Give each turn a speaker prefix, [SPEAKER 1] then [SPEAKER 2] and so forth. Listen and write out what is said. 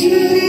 [SPEAKER 1] Hare